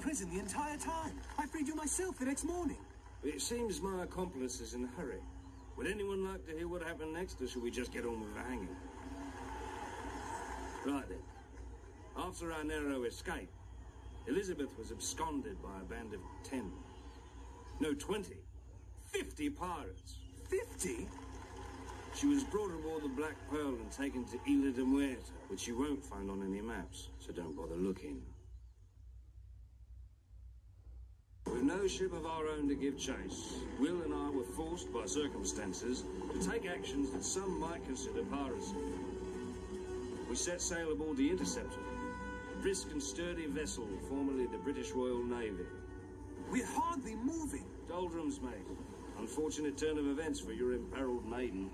prison the entire time. I freed you myself the next morning. It seems my accomplice is in a hurry. Would anyone like to hear what happened next, or should we just get on with the hanging? Right then. After our narrow escape, Elizabeth was absconded by a band of ten. No, twenty. Fifty pirates. Fifty? She was brought aboard the Black Pearl and taken to Isla de Muerta, which you won't find on any maps, so don't bother looking. With no ship of our own to give chase, Will and I were forced by circumstances to take actions that some might consider piracy. We set sail aboard the Interceptor, a brisk and sturdy vessel formerly the British Royal Navy. We're hardly moving. Doldrums, mate. Unfortunate turn of events for your imperiled maiden.